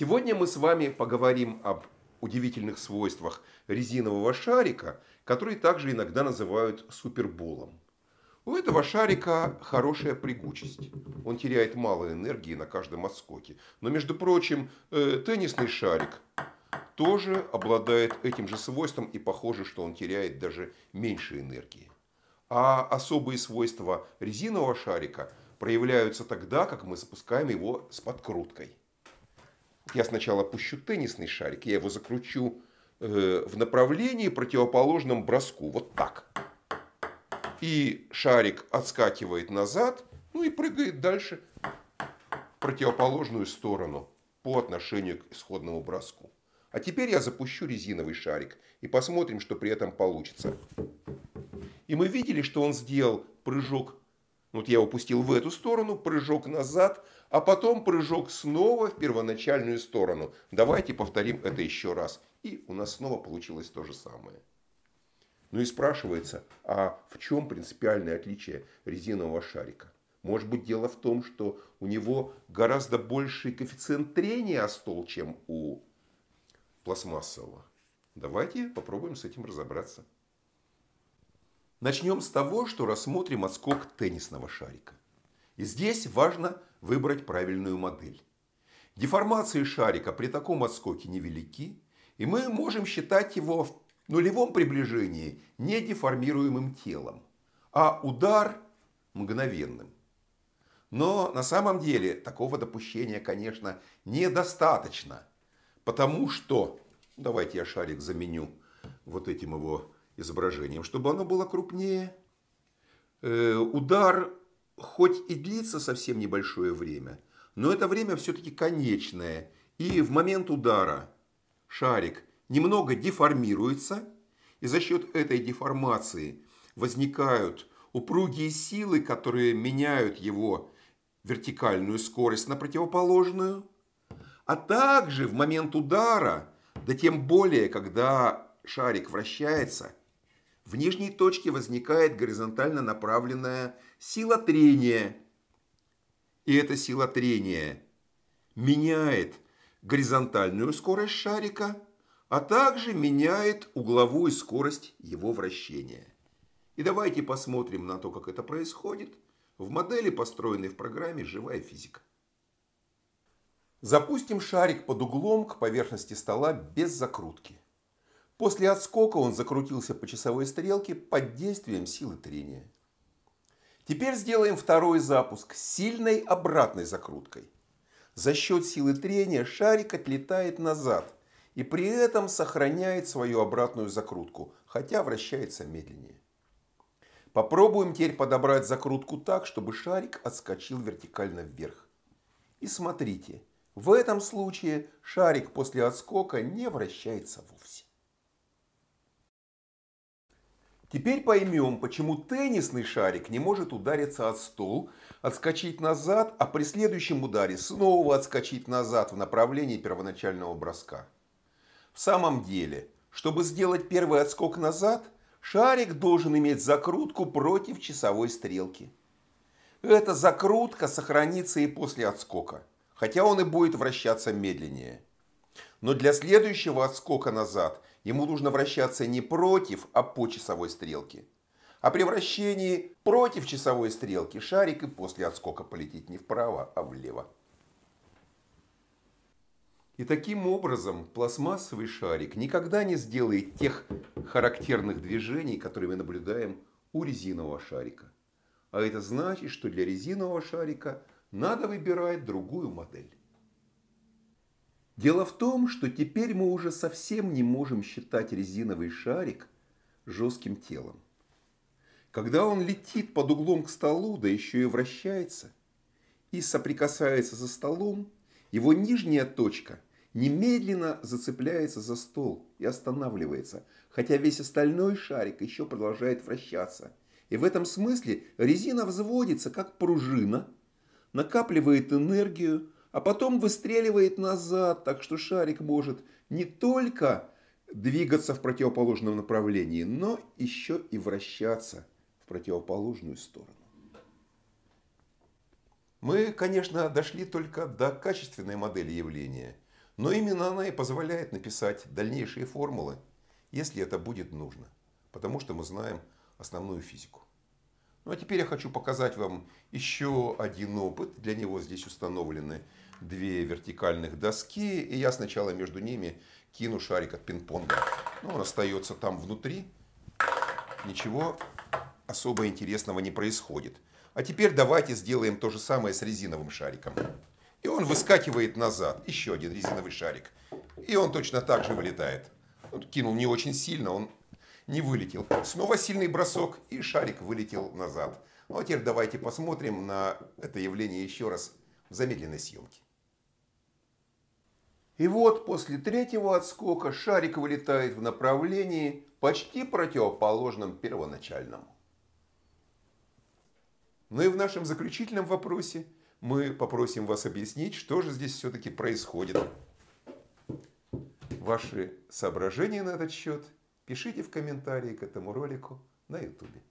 Сегодня мы с вами поговорим об удивительных свойствах резинового шарика, который также иногда называют суперболом. У этого шарика хорошая прыгучесть. Он теряет мало энергии на каждом отскоке. Но, между прочим, э, теннисный шарик тоже обладает этим же свойством и похоже, что он теряет даже меньше энергии. А особые свойства резинового шарика проявляются тогда, как мы запускаем его с подкруткой. Я сначала пущу теннисный шарик, я его закручу э, в направлении противоположном броску. Вот так. И шарик отскакивает назад, ну и прыгает дальше в противоположную сторону по отношению к исходному броску. А теперь я запущу резиновый шарик и посмотрим, что при этом получится. И мы видели, что он сделал прыжок. Вот я его пустил в эту сторону, прыжок назад, а потом прыжок снова в первоначальную сторону. Давайте повторим это еще раз. И у нас снова получилось то же самое. Ну и спрашивается, а в чем принципиальное отличие резинового шарика? Может быть дело в том, что у него гораздо больший коэффициент трения о стол, чем у пластмассового. Давайте попробуем с этим разобраться. Начнем с того, что рассмотрим отскок теннисного шарика. И здесь важно выбрать правильную модель. Деформации шарика при таком отскоке невелики, и мы можем считать его в нулевом приближении недеформируемым телом, а удар мгновенным. Но на самом деле такого допущения, конечно, недостаточно, потому что, давайте я шарик заменю вот этим его изображением, чтобы оно было крупнее. Э, удар хоть и длится совсем небольшое время, но это время все-таки конечное. И в момент удара шарик немного деформируется, и за счет этой деформации возникают упругие силы, которые меняют его вертикальную скорость на противоположную. А также в момент удара, да тем более, когда шарик вращается – в нижней точке возникает горизонтально направленная сила трения. И эта сила трения меняет горизонтальную скорость шарика, а также меняет угловую скорость его вращения. И давайте посмотрим на то, как это происходит в модели, построенной в программе «Живая физика». Запустим шарик под углом к поверхности стола без закрутки. После отскока он закрутился по часовой стрелке под действием силы трения. Теперь сделаем второй запуск с сильной обратной закруткой. За счет силы трения шарик отлетает назад и при этом сохраняет свою обратную закрутку, хотя вращается медленнее. Попробуем теперь подобрать закрутку так, чтобы шарик отскочил вертикально вверх. И смотрите, в этом случае шарик после отскока не вращается вовсе. Теперь поймем, почему теннисный шарик не может удариться от стол, отскочить назад, а при следующем ударе снова отскочить назад в направлении первоначального броска. В самом деле, чтобы сделать первый отскок назад, шарик должен иметь закрутку против часовой стрелки. Эта закрутка сохранится и после отскока, хотя он и будет вращаться медленнее. Но для следующего отскока назад ему нужно вращаться не против, а по часовой стрелке. А при вращении против часовой стрелки шарик и после отскока полетит не вправо, а влево. И таким образом пластмассовый шарик никогда не сделает тех характерных движений, которые мы наблюдаем у резинового шарика. А это значит, что для резинового шарика надо выбирать другую модель. Дело в том, что теперь мы уже совсем не можем считать резиновый шарик жестким телом. Когда он летит под углом к столу, да еще и вращается, и соприкасается со столом, его нижняя точка немедленно зацепляется за стол и останавливается, хотя весь остальной шарик еще продолжает вращаться. И в этом смысле резина взводится, как пружина, накапливает энергию, а потом выстреливает назад, так что шарик может не только двигаться в противоположном направлении, но еще и вращаться в противоположную сторону. Мы, конечно, дошли только до качественной модели явления, Но именно она и позволяет написать дальнейшие формулы, если это будет нужно. Потому что мы знаем основную физику. Ну а теперь я хочу показать вам еще один опыт. Для него здесь установлены две вертикальных доски. И я сначала между ними кину шарик от пинг-понга. Ну, он остается там внутри. Ничего особо интересного не происходит. А теперь давайте сделаем то же самое с резиновым шариком. И он выскакивает назад. Еще один резиновый шарик. И он точно так же вылетает. Кинул не очень сильно, он не вылетел. Снова сильный бросок, и шарик вылетел назад. Ну а теперь давайте посмотрим на это явление еще раз в замедленной съемке. И вот после третьего отскока шарик вылетает в направлении почти противоположном первоначальному. Ну и в нашем заключительном вопросе мы попросим вас объяснить, что же здесь все-таки происходит. Ваши соображения на этот счет пишите в комментарии к этому ролику на YouTube.